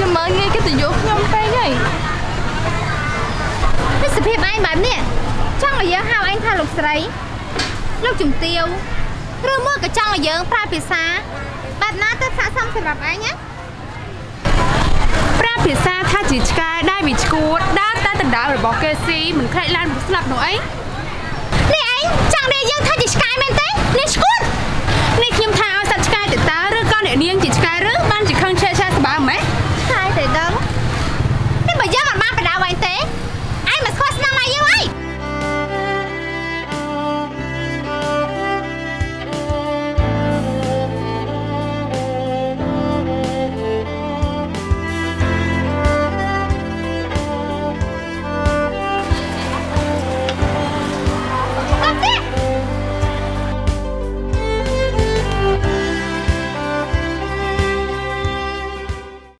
ចាំមើលងាយកិត្តិយសខ្ញុំពេកហើយនេះសភាពឯងបែបនេះចង់ឲ្យយើងហៅឯងថាលោកស្រីលោកជំទាវឬមកក៏ចង់ឲ្យយើងប្រើភាសាបែបណាទៅស័ក្តិសមសម្រាប់ឯងណាប្រាប់ភាសាថាជាឆ្កែដែលវាឈួតដើរតែដណ្ដើមរបស់គេស៊ីមិនខ្លាចឡានមកស្លាប់នោះអីនេះឯងចង់